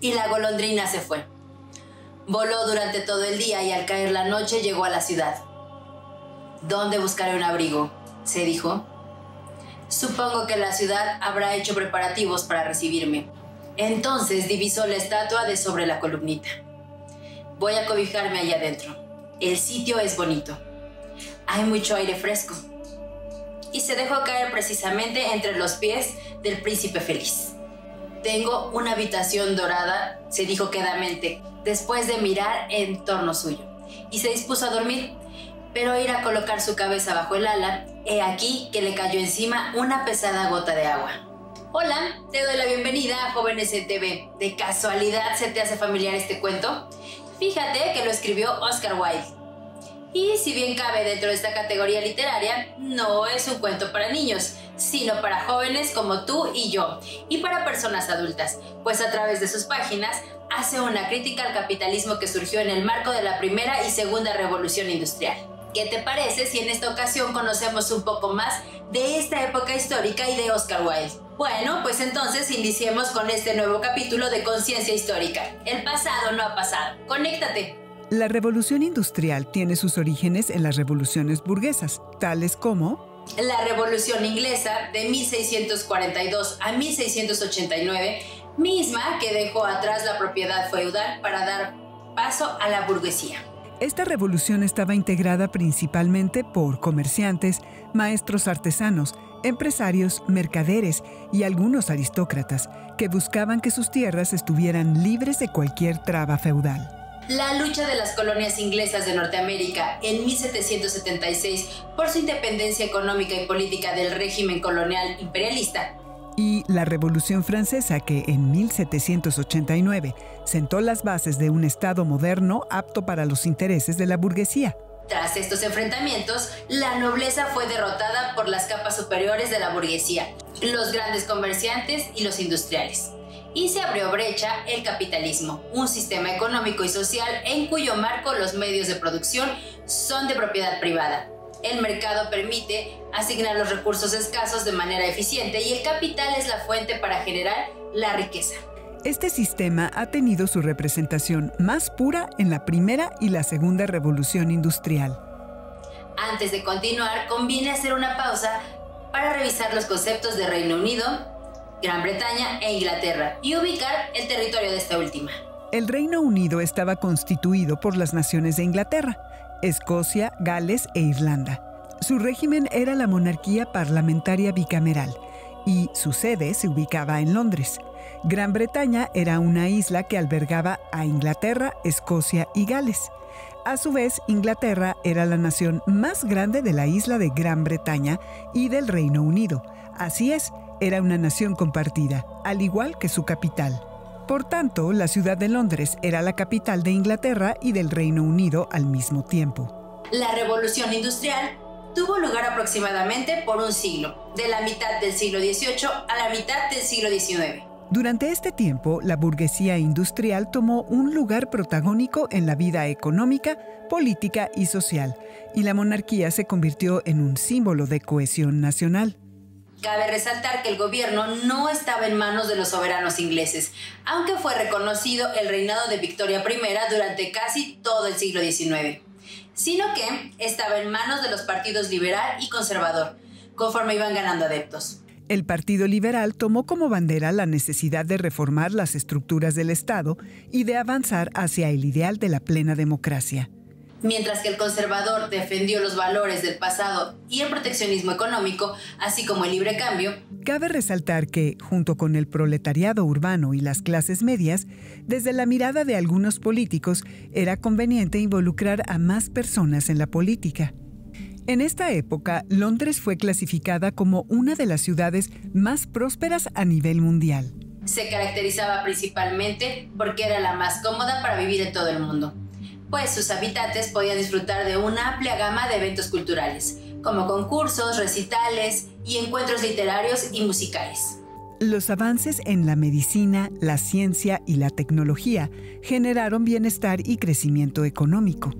y la golondrina se fue. Voló durante todo el día y al caer la noche llegó a la ciudad. ¿Dónde buscaré un abrigo? se dijo. Supongo que la ciudad habrá hecho preparativos para recibirme. Entonces divisó la estatua de sobre la columnita. Voy a cobijarme allá adentro. El sitio es bonito. Hay mucho aire fresco. Y se dejó caer precisamente entre los pies del príncipe feliz. Tengo una habitación dorada, se dijo quedamente, después de mirar en torno suyo, y se dispuso a dormir, pero ir a colocar su cabeza bajo el ala, he aquí que le cayó encima una pesada gota de agua. Hola, te doy la bienvenida a Jóvenes en TV. ¿De casualidad se te hace familiar este cuento? Fíjate que lo escribió Oscar Wilde y si bien cabe dentro de esta categoría literaria, no es un cuento para niños, sino para jóvenes como tú y yo, y para personas adultas, pues a través de sus páginas hace una crítica al capitalismo que surgió en el marco de la primera y segunda revolución industrial. ¿Qué te parece si en esta ocasión conocemos un poco más de esta época histórica y de Oscar Wilde? Bueno, pues entonces iniciemos con este nuevo capítulo de Conciencia Histórica. El pasado no ha pasado. Conéctate. La revolución industrial tiene sus orígenes en las revoluciones burguesas, tales como la Revolución Inglesa de 1642 a 1689, misma que dejó atrás la propiedad feudal para dar paso a la burguesía. Esta revolución estaba integrada principalmente por comerciantes, maestros artesanos, empresarios, mercaderes y algunos aristócratas que buscaban que sus tierras estuvieran libres de cualquier traba feudal. La lucha de las colonias inglesas de Norteamérica en 1776 por su independencia económica y política del régimen colonial imperialista. Y la Revolución Francesa que en 1789 sentó las bases de un Estado moderno apto para los intereses de la burguesía. Tras estos enfrentamientos, la nobleza fue derrotada por las capas superiores de la burguesía, los grandes comerciantes y los industriales y se abrió brecha el capitalismo, un sistema económico y social en cuyo marco los medios de producción son de propiedad privada. El mercado permite asignar los recursos escasos de manera eficiente y el capital es la fuente para generar la riqueza. Este sistema ha tenido su representación más pura en la primera y la segunda revolución industrial. Antes de continuar, conviene hacer una pausa para revisar los conceptos de Reino Unido, Gran Bretaña e Inglaterra y ubicar el territorio de esta última. El Reino Unido estaba constituido por las naciones de Inglaterra, Escocia, Gales e Irlanda. Su régimen era la monarquía parlamentaria bicameral y su sede se ubicaba en Londres. Gran Bretaña era una isla que albergaba a Inglaterra, Escocia y Gales. A su vez, Inglaterra era la nación más grande de la isla de Gran Bretaña y del Reino Unido. Así es, era una nación compartida, al igual que su capital. Por tanto, la ciudad de Londres era la capital de Inglaterra y del Reino Unido al mismo tiempo. La revolución industrial tuvo lugar aproximadamente por un siglo, de la mitad del siglo XVIII a la mitad del siglo XIX. Durante este tiempo, la burguesía industrial tomó un lugar protagónico en la vida económica, política y social, y la monarquía se convirtió en un símbolo de cohesión nacional. Cabe resaltar que el gobierno no estaba en manos de los soberanos ingleses, aunque fue reconocido el reinado de Victoria I durante casi todo el siglo XIX, sino que estaba en manos de los partidos liberal y conservador, conforme iban ganando adeptos. El Partido Liberal tomó como bandera la necesidad de reformar las estructuras del Estado y de avanzar hacia el ideal de la plena democracia mientras que el conservador defendió los valores del pasado y el proteccionismo económico, así como el libre cambio. Cabe resaltar que, junto con el proletariado urbano y las clases medias, desde la mirada de algunos políticos, era conveniente involucrar a más personas en la política. En esta época, Londres fue clasificada como una de las ciudades más prósperas a nivel mundial. Se caracterizaba principalmente porque era la más cómoda para vivir en todo el mundo pues sus habitantes podían disfrutar de una amplia gama de eventos culturales, como concursos, recitales y encuentros literarios y musicales. Los avances en la medicina, la ciencia y la tecnología generaron bienestar y crecimiento económico.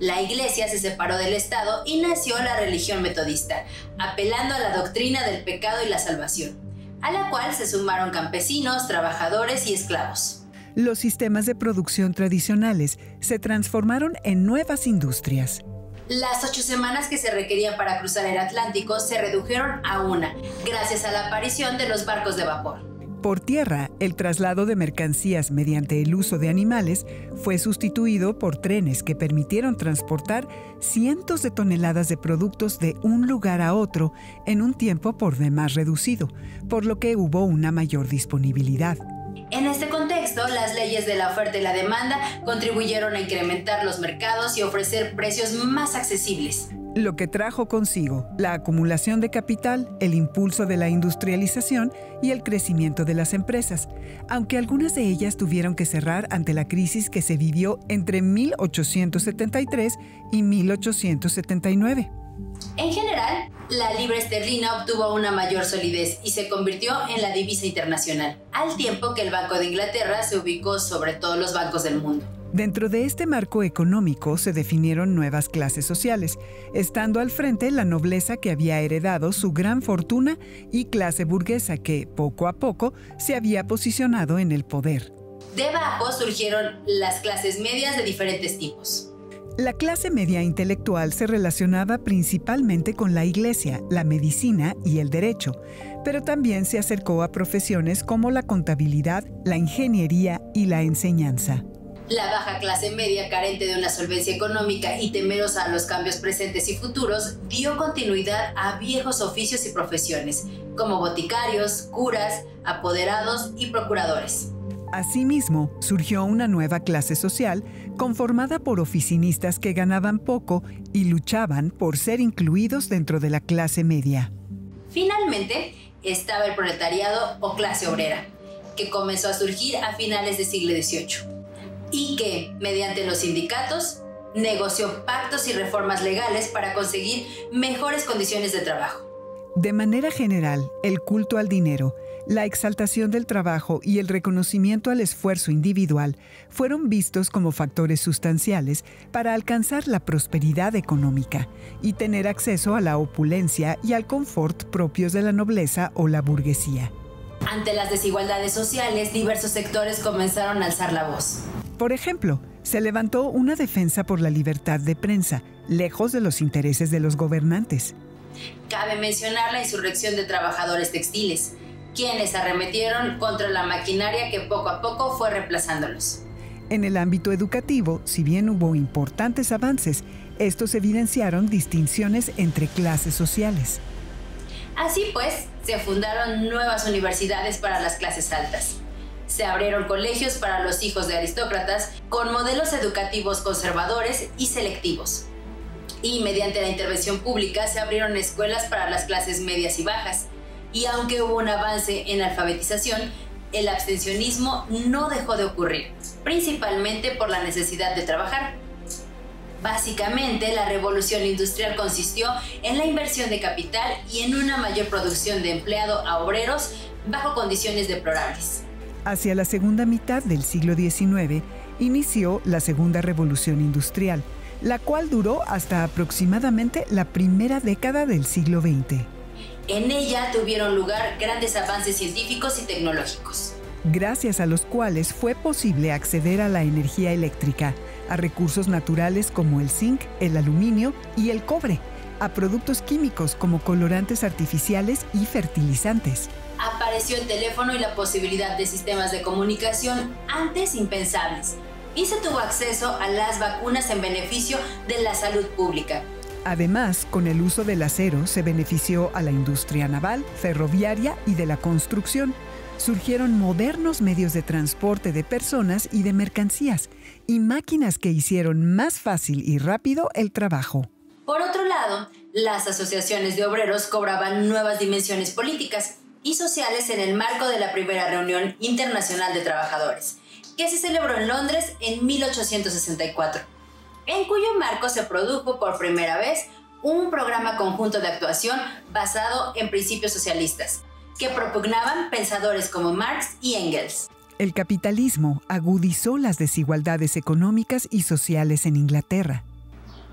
La iglesia se separó del Estado y nació la religión metodista, apelando a la doctrina del pecado y la salvación, a la cual se sumaron campesinos, trabajadores y esclavos. Los sistemas de producción tradicionales se transformaron en nuevas industrias. Las ocho semanas que se requerían para cruzar el Atlántico se redujeron a una, gracias a la aparición de los barcos de vapor. Por tierra, el traslado de mercancías mediante el uso de animales fue sustituido por trenes que permitieron transportar cientos de toneladas de productos de un lugar a otro en un tiempo por demás reducido, por lo que hubo una mayor disponibilidad. Las leyes de la oferta y la demanda contribuyeron a incrementar los mercados y ofrecer precios más accesibles lo que trajo consigo la acumulación de capital, el impulso de la industrialización y el crecimiento de las empresas, aunque algunas de ellas tuvieron que cerrar ante la crisis que se vivió entre 1873 y 1879. En general, la libra esterlina obtuvo una mayor solidez y se convirtió en la divisa internacional, al tiempo que el Banco de Inglaterra se ubicó sobre todos los bancos del mundo. Dentro de este marco económico se definieron nuevas clases sociales, estando al frente la nobleza que había heredado su gran fortuna y clase burguesa que, poco a poco, se había posicionado en el poder. Debajo surgieron las clases medias de diferentes tipos. La clase media intelectual se relacionaba principalmente con la iglesia, la medicina y el derecho, pero también se acercó a profesiones como la contabilidad, la ingeniería y la enseñanza. La baja clase media, carente de una solvencia económica y temerosa a los cambios presentes y futuros, dio continuidad a viejos oficios y profesiones, como boticarios, curas, apoderados y procuradores. Asimismo, surgió una nueva clase social conformada por oficinistas que ganaban poco y luchaban por ser incluidos dentro de la clase media. Finalmente, estaba el proletariado o clase obrera, que comenzó a surgir a finales del siglo XVIII y que, mediante los sindicatos, negoció pactos y reformas legales para conseguir mejores condiciones de trabajo. De manera general, el culto al dinero, la exaltación del trabajo y el reconocimiento al esfuerzo individual fueron vistos como factores sustanciales para alcanzar la prosperidad económica y tener acceso a la opulencia y al confort propios de la nobleza o la burguesía. Ante las desigualdades sociales, diversos sectores comenzaron a alzar la voz. Por ejemplo, se levantó una defensa por la libertad de prensa, lejos de los intereses de los gobernantes. Cabe mencionar la insurrección de trabajadores textiles, quienes arremetieron contra la maquinaria que poco a poco fue reemplazándolos. En el ámbito educativo, si bien hubo importantes avances, estos evidenciaron distinciones entre clases sociales. Así pues, se fundaron nuevas universidades para las clases altas. Se abrieron colegios para los hijos de aristócratas con modelos educativos conservadores y selectivos. Y mediante la intervención pública se abrieron escuelas para las clases medias y bajas. Y aunque hubo un avance en alfabetización, el abstencionismo no dejó de ocurrir, principalmente por la necesidad de trabajar. Básicamente, la revolución industrial consistió en la inversión de capital y en una mayor producción de empleado a obreros bajo condiciones deplorables. Hacia la segunda mitad del siglo XIX inició la segunda revolución industrial, la cual duró hasta aproximadamente la primera década del siglo XX. En ella tuvieron lugar grandes avances científicos y tecnológicos, gracias a los cuales fue posible acceder a la energía eléctrica, a recursos naturales como el zinc, el aluminio y el cobre, a productos químicos como colorantes artificiales y fertilizantes. Apareció el teléfono y la posibilidad de sistemas de comunicación antes impensables, y se tuvo acceso a las vacunas en beneficio de la salud pública. Además, con el uso del acero se benefició a la industria naval, ferroviaria y de la construcción. Surgieron modernos medios de transporte de personas y de mercancías, y máquinas que hicieron más fácil y rápido el trabajo. Por otro lado, las asociaciones de obreros cobraban nuevas dimensiones políticas y sociales en el marco de la primera reunión internacional de trabajadores, que se celebró en Londres en 1864, en cuyo marco se produjo por primera vez un programa conjunto de actuación basado en principios socialistas, que propugnaban pensadores como Marx y Engels. El capitalismo agudizó las desigualdades económicas y sociales en Inglaterra.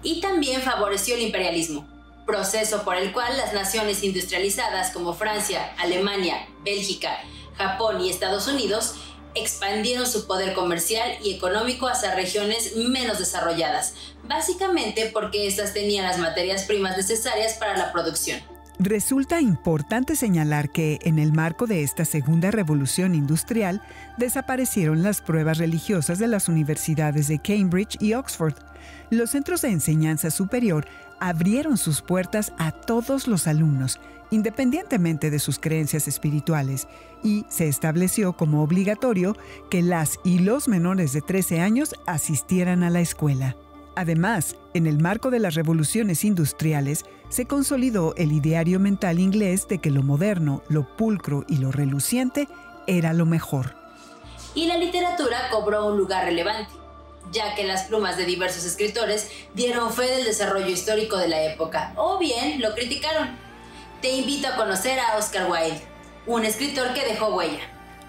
Y también favoreció el imperialismo, proceso por el cual las naciones industrializadas como Francia, Alemania, Bélgica, Japón y Estados Unidos expandieron su poder comercial y económico hacia regiones menos desarrolladas, básicamente porque éstas tenían las materias primas necesarias para la producción. Resulta importante señalar que, en el marco de esta segunda revolución industrial, desaparecieron las pruebas religiosas de las universidades de Cambridge y Oxford. Los centros de enseñanza superior abrieron sus puertas a todos los alumnos, independientemente de sus creencias espirituales, y se estableció como obligatorio que las y los menores de 13 años asistieran a la escuela. Además, en el marco de las revoluciones industriales, se consolidó el ideario mental inglés de que lo moderno, lo pulcro y lo reluciente era lo mejor. Y la literatura cobró un lugar relevante, ya que las plumas de diversos escritores dieron fe del desarrollo histórico de la época, o bien lo criticaron. Te invito a conocer a Oscar Wilde, un escritor que dejó huella.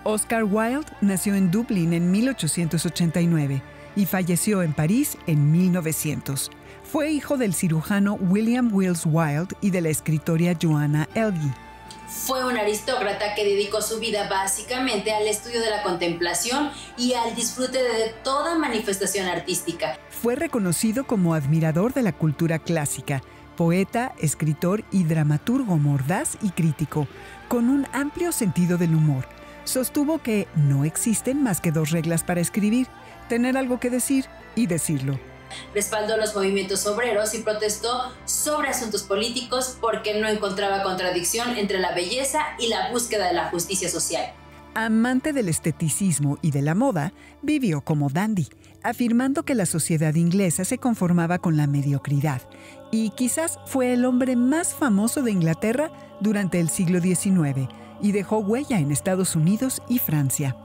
Oscar Wilde nació en Dublín en 1889 y falleció en París en 1900. Fue hijo del cirujano William Wills Wilde y de la escritora Joanna Elgie. Fue un aristócrata que dedicó su vida básicamente al estudio de la contemplación y al disfrute de toda manifestación artística. Fue reconocido como admirador de la cultura clásica, poeta, escritor y dramaturgo mordaz y crítico, con un amplio sentido del humor. Sostuvo que no existen más que dos reglas para escribir, tener algo que decir y decirlo. Respaldó los movimientos obreros y protestó sobre asuntos políticos porque no encontraba contradicción entre la belleza y la búsqueda de la justicia social. Amante del esteticismo y de la moda, vivió como dandy, afirmando que la sociedad inglesa se conformaba con la mediocridad, y quizás fue el hombre más famoso de Inglaterra durante el siglo XIX, y dejó huella en Estados Unidos y Francia.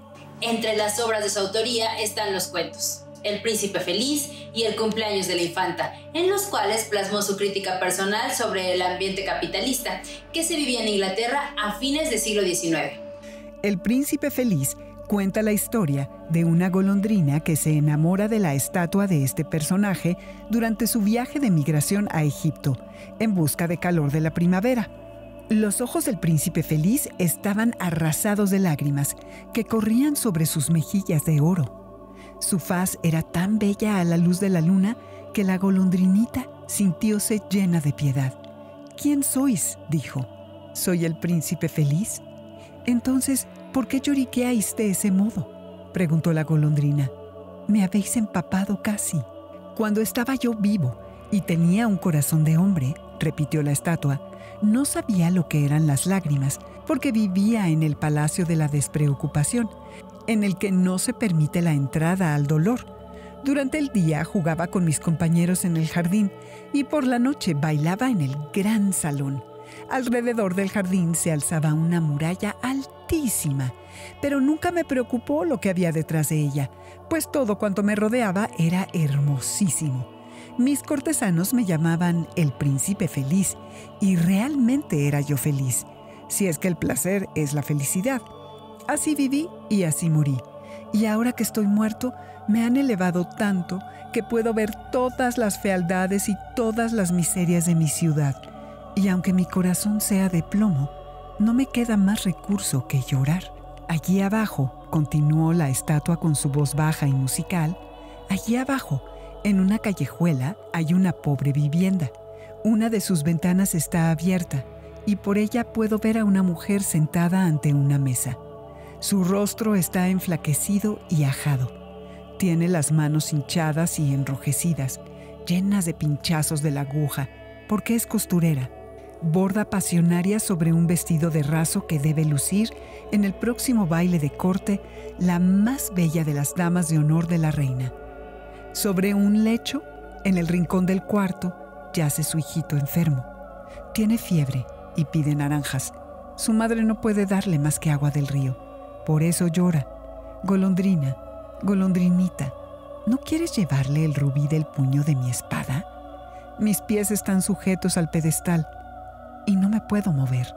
Entre las obras de su autoría están los cuentos El Príncipe Feliz y El Cumpleaños de la Infanta, en los cuales plasmó su crítica personal sobre el ambiente capitalista que se vivía en Inglaterra a fines del siglo XIX. El Príncipe Feliz cuenta la historia de una golondrina que se enamora de la estatua de este personaje durante su viaje de migración a Egipto, en busca de calor de la primavera. Los ojos del príncipe feliz estaban arrasados de lágrimas que corrían sobre sus mejillas de oro. Su faz era tan bella a la luz de la luna que la golondrinita sintióse llena de piedad. ¿Quién sois? dijo. ¿Soy el príncipe feliz? Entonces, ¿por qué lloriqueáis de ese modo? preguntó la golondrina. Me habéis empapado casi. Cuando estaba yo vivo y tenía un corazón de hombre, repitió la estatua, no sabía lo que eran las lágrimas, porque vivía en el palacio de la despreocupación, en el que no se permite la entrada al dolor. Durante el día jugaba con mis compañeros en el jardín y por la noche bailaba en el gran salón. Alrededor del jardín se alzaba una muralla altísima, pero nunca me preocupó lo que había detrás de ella, pues todo cuanto me rodeaba era hermosísimo. Mis cortesanos me llamaban el príncipe feliz y realmente era yo feliz, si es que el placer es la felicidad. Así viví y así morí. Y ahora que estoy muerto, me han elevado tanto que puedo ver todas las fealdades y todas las miserias de mi ciudad. Y aunque mi corazón sea de plomo, no me queda más recurso que llorar. Allí abajo, continuó la estatua con su voz baja y musical, allí abajo, en una callejuela hay una pobre vivienda. Una de sus ventanas está abierta y por ella puedo ver a una mujer sentada ante una mesa. Su rostro está enflaquecido y ajado. Tiene las manos hinchadas y enrojecidas, llenas de pinchazos de la aguja, porque es costurera. Borda pasionaria sobre un vestido de raso que debe lucir en el próximo baile de corte la más bella de las damas de honor de la reina. Sobre un lecho, en el rincón del cuarto, yace su hijito enfermo. Tiene fiebre y pide naranjas. Su madre no puede darle más que agua del río. Por eso llora. Golondrina, golondrinita, ¿no quieres llevarle el rubí del puño de mi espada? Mis pies están sujetos al pedestal y no me puedo mover.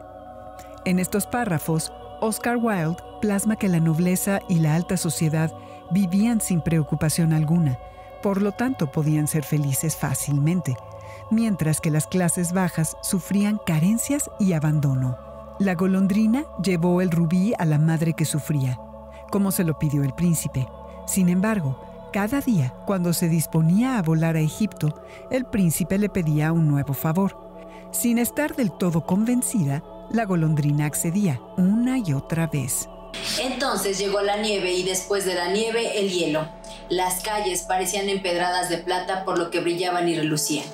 En estos párrafos, Oscar Wilde plasma que la nobleza y la alta sociedad vivían sin preocupación alguna por lo tanto podían ser felices fácilmente, mientras que las clases bajas sufrían carencias y abandono. La golondrina llevó el rubí a la madre que sufría. como se lo pidió el príncipe. Sin embargo, cada día, cuando se disponía a volar a Egipto, el príncipe le pedía un nuevo favor. Sin estar del todo convencida, la golondrina accedía una y otra vez. Entonces llegó la nieve y después de la nieve el hielo. Las calles parecían empedradas de plata por lo que brillaban y relucían.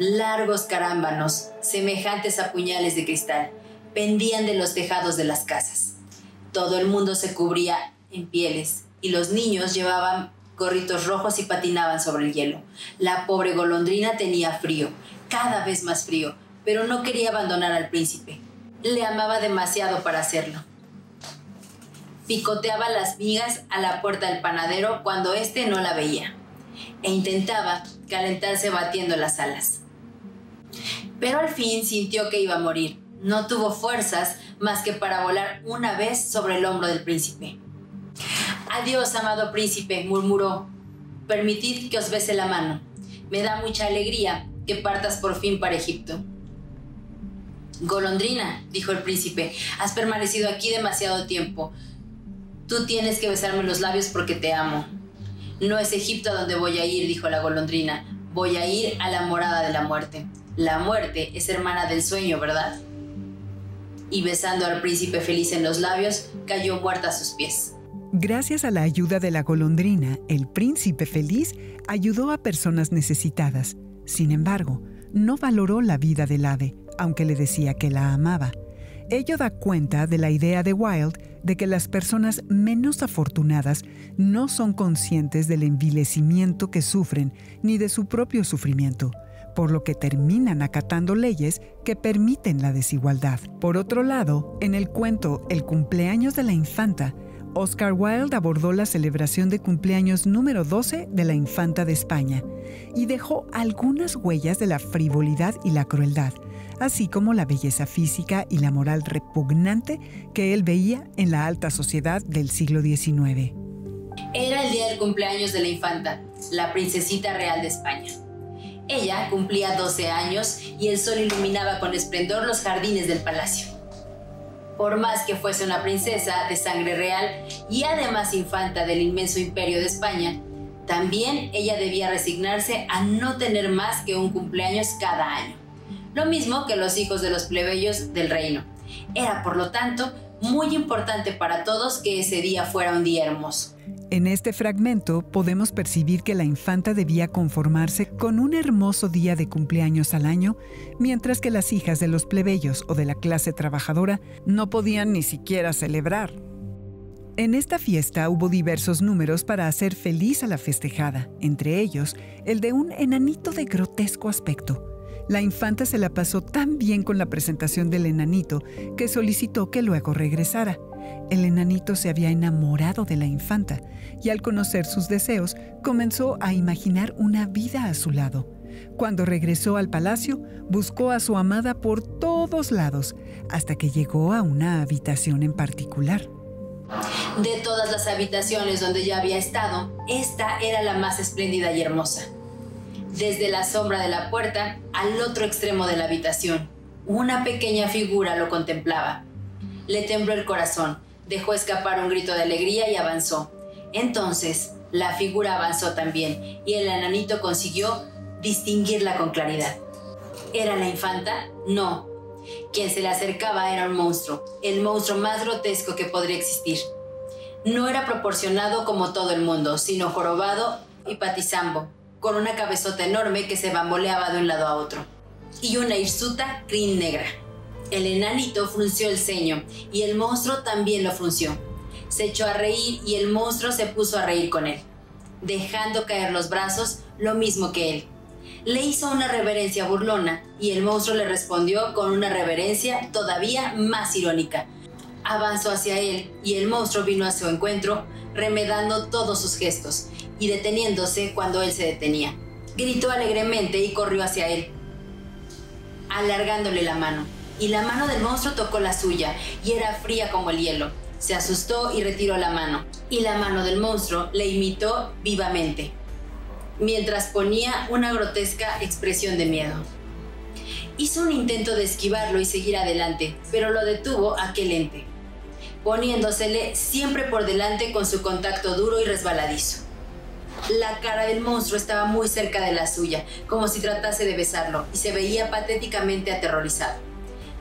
Largos carámbanos, semejantes a puñales de cristal, pendían de los tejados de las casas. Todo el mundo se cubría en pieles, y los niños llevaban gorritos rojos y patinaban sobre el hielo. La pobre golondrina tenía frío, cada vez más frío, pero no quería abandonar al príncipe. Le amaba demasiado para hacerlo. Picoteaba las migas a la puerta del panadero cuando éste no la veía, e intentaba calentarse batiendo las alas. Pero al fin sintió que iba a morir. No tuvo fuerzas más que para volar una vez sobre el hombro del príncipe. Adiós, amado príncipe, murmuró. Permitid que os bese la mano. Me da mucha alegría que partas por fin para Egipto. Golondrina, dijo el príncipe, has permanecido aquí demasiado tiempo. Tú tienes que besarme los labios porque te amo. No es Egipto a donde voy a ir, dijo la golondrina. Voy a ir a la morada de la muerte. La muerte es hermana del sueño, ¿verdad? Y besando al príncipe feliz en los labios, cayó muerta a sus pies. Gracias a la ayuda de la golondrina, el príncipe feliz ayudó a personas necesitadas. Sin embargo, no valoró la vida del ave, aunque le decía que la amaba. Ello da cuenta de la idea de Wilde de que las personas menos afortunadas no son conscientes del envilecimiento que sufren ni de su propio sufrimiento, por lo que terminan acatando leyes que permiten la desigualdad. Por otro lado, en el cuento El cumpleaños de la infanta, Oscar Wilde abordó la celebración de cumpleaños número 12 de la infanta de España y dejó algunas huellas de la frivolidad y la crueldad, así como la belleza física y la moral repugnante que él veía en la alta sociedad del siglo XIX. Era el día del cumpleaños de la infanta, la princesita real de España. Ella cumplía 12 años y el sol iluminaba con esplendor los jardines del palacio por más que fuese una princesa de sangre real y además infanta del inmenso imperio de España, también ella debía resignarse a no tener más que un cumpleaños cada año, lo mismo que los hijos de los plebeyos del reino. Era, por lo tanto, muy importante para todos que ese día fuera un día hermoso. En este fragmento podemos percibir que la infanta debía conformarse con un hermoso día de cumpleaños al año, mientras que las hijas de los plebeyos o de la clase trabajadora no podían ni siquiera celebrar. En esta fiesta hubo diversos números para hacer feliz a la festejada, entre ellos el de un enanito de grotesco aspecto. La infanta se la pasó tan bien con la presentación del enanito que solicitó que luego regresara. El enanito se había enamorado de la infanta y al conocer sus deseos comenzó a imaginar una vida a su lado. Cuando regresó al palacio, buscó a su amada por todos lados, hasta que llegó a una habitación en particular. De todas las habitaciones donde ya había estado, esta era la más espléndida y hermosa. Desde la sombra de la puerta al otro extremo de la habitación, una pequeña figura lo contemplaba. Le tembló el corazón, dejó escapar un grito de alegría y avanzó. Entonces, la figura avanzó también y el enanito consiguió distinguirla con claridad. ¿Era la infanta? No. Quien se le acercaba era un monstruo, el monstruo más grotesco que podría existir. No era proporcionado como todo el mundo, sino jorobado y patizambo, con una cabezota enorme que se bamboleaba de un lado a otro, y una hirsuta crin negra. El enanito frunció el ceño y el monstruo también lo frunció. Se echó a reír y el monstruo se puso a reír con él, dejando caer los brazos lo mismo que él. Le hizo una reverencia burlona y el monstruo le respondió con una reverencia todavía más irónica. Avanzó hacia él y el monstruo vino a su encuentro, remedando todos sus gestos y deteniéndose cuando él se detenía. Gritó alegremente y corrió hacia él, alargándole la mano y la mano del monstruo tocó la suya y era fría como el hielo. Se asustó y retiró la mano, y la mano del monstruo le imitó vivamente, mientras ponía una grotesca expresión de miedo. Hizo un intento de esquivarlo y seguir adelante, pero lo detuvo aquel ente. poniéndosele siempre por delante con su contacto duro y resbaladizo. La cara del monstruo estaba muy cerca de la suya, como si tratase de besarlo, y se veía patéticamente aterrorizado.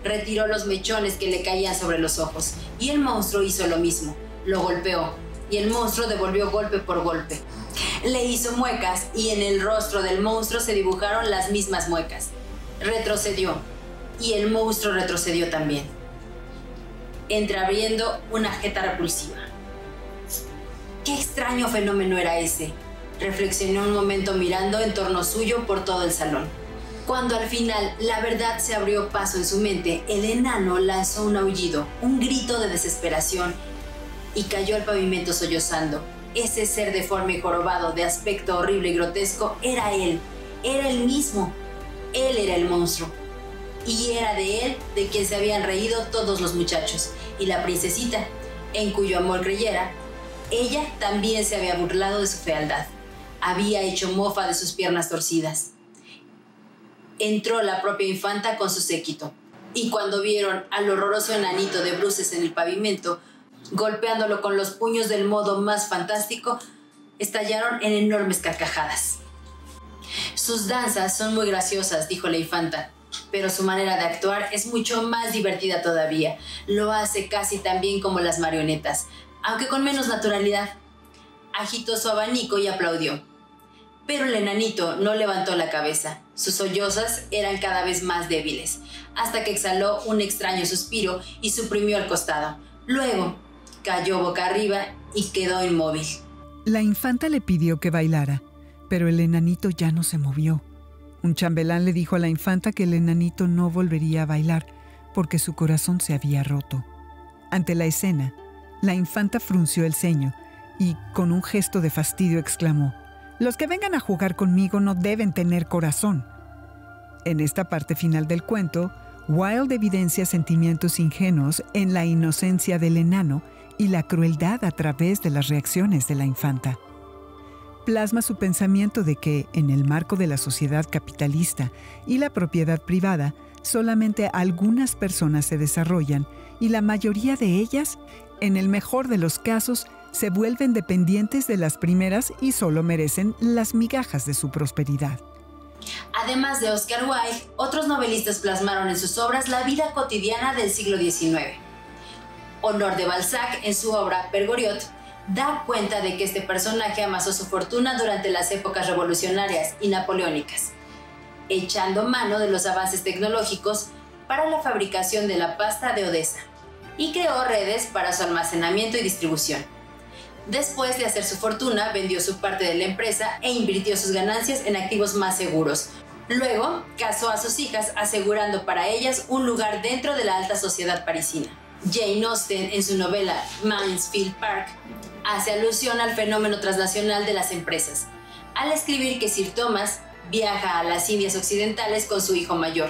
Retiró los mechones que le caían sobre los ojos, y el monstruo hizo lo mismo. Lo golpeó, y el monstruo devolvió golpe por golpe. Le hizo muecas, y en el rostro del monstruo se dibujaron las mismas muecas. Retrocedió, y el monstruo retrocedió también, entreabriendo una jeta repulsiva. Qué extraño fenómeno era ese, reflexionó un momento mirando en torno suyo por todo el salón. Cuando al final la verdad se abrió paso en su mente, el enano lanzó un aullido, un grito de desesperación, y cayó al pavimento sollozando. Ese ser deforme y jorobado, de aspecto horrible y grotesco, era él, era el mismo. Él era el monstruo. Y era de él de quien se habían reído todos los muchachos, y la princesita, en cuyo amor creyera, ella también se había burlado de su fealdad había hecho mofa de sus piernas torcidas. Entró la propia infanta con su séquito, y cuando vieron al horroroso enanito de bruces en el pavimento, golpeándolo con los puños del modo más fantástico, estallaron en enormes carcajadas. Sus danzas son muy graciosas, dijo la infanta, pero su manera de actuar es mucho más divertida todavía. Lo hace casi tan bien como las marionetas, aunque con menos naturalidad. Agitó su abanico y aplaudió. Pero el enanito no levantó la cabeza. Sus sollozas eran cada vez más débiles, hasta que exhaló un extraño suspiro y suprimió al costado. Luego cayó boca arriba y quedó inmóvil. La infanta le pidió que bailara, pero el enanito ya no se movió. Un chambelán le dijo a la infanta que el enanito no volvería a bailar porque su corazón se había roto. Ante la escena, la infanta frunció el ceño y, con un gesto de fastidio, exclamó, los que vengan a jugar conmigo no deben tener corazón. En esta parte final del cuento, Wilde evidencia sentimientos ingenuos en la inocencia del enano y la crueldad a través de las reacciones de la infanta. Plasma su pensamiento de que, en el marco de la sociedad capitalista y la propiedad privada, solamente algunas personas se desarrollan y la mayoría de ellas, en el mejor de los casos, se vuelven dependientes de las primeras y solo merecen las migajas de su prosperidad. Además de Oscar Wilde, otros novelistas plasmaron en sus obras la vida cotidiana del siglo XIX. Honor de Balzac, en su obra Pergoriot, da cuenta de que este personaje amasó su fortuna durante las épocas revolucionarias y napoleónicas, echando mano de los avances tecnológicos para la fabricación de la pasta de Odessa, y creó redes para su almacenamiento y distribución. Después de hacer su fortuna, vendió su parte de la empresa e invirtió sus ganancias en activos más seguros. Luego, casó a sus hijas asegurando para ellas un lugar dentro de la alta sociedad parisina. Jane Austen, en su novela Mansfield Park, hace alusión al fenómeno transnacional de las empresas, al escribir que Sir Thomas viaja a las Indias Occidentales con su hijo mayor,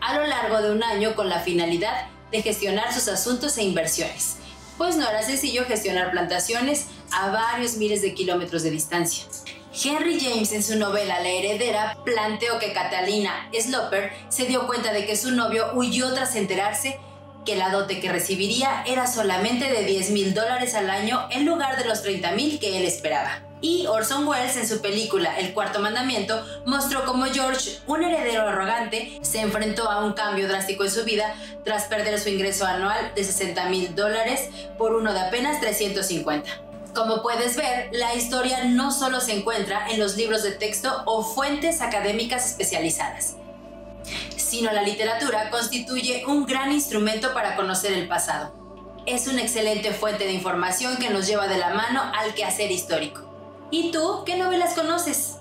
a lo largo de un año con la finalidad de gestionar sus asuntos e inversiones pues no era sencillo gestionar plantaciones a varios miles de kilómetros de distancia. Henry James en su novela La heredera planteó que Catalina Sloper se dio cuenta de que su novio huyó tras enterarse que la dote que recibiría era solamente de 10 mil dólares al año en lugar de los 30 mil que él esperaba. Y Orson Welles en su película El cuarto mandamiento mostró cómo George, un heredero arrogante, se enfrentó a un cambio drástico en su vida tras perder su ingreso anual de 60 mil dólares por uno de apenas 350. Como puedes ver, la historia no solo se encuentra en los libros de texto o fuentes académicas especializadas, sino la literatura constituye un gran instrumento para conocer el pasado. Es una excelente fuente de información que nos lleva de la mano al quehacer histórico. ¿Y tú qué novelas conoces?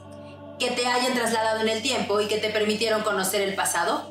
¿Que te hayan trasladado en el tiempo y que te permitieron conocer el pasado?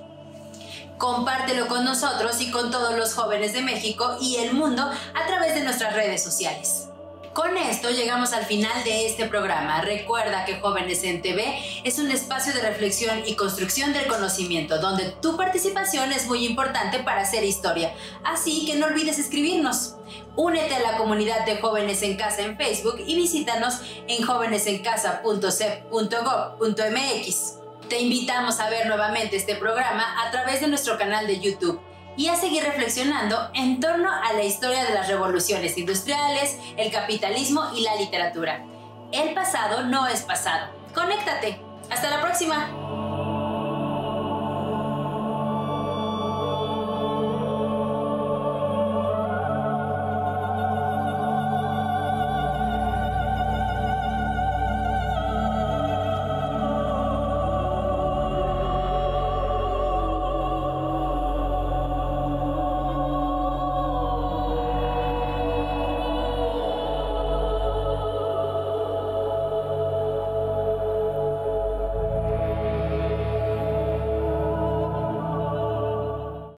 Compártelo con nosotros y con todos los jóvenes de México y el mundo a través de nuestras redes sociales. Con esto llegamos al final de este programa. Recuerda que Jóvenes en TV es un espacio de reflexión y construcción del conocimiento, donde tu participación es muy importante para hacer historia. Así que no olvides escribirnos. Únete a la comunidad de Jóvenes en Casa en Facebook y visítanos en jóvenesencasa.cep.gov.mx. Te invitamos a ver nuevamente este programa a través de nuestro canal de YouTube y a seguir reflexionando en torno a la historia de las revoluciones industriales, el capitalismo y la literatura. El pasado no es pasado. Conéctate. Hasta la próxima.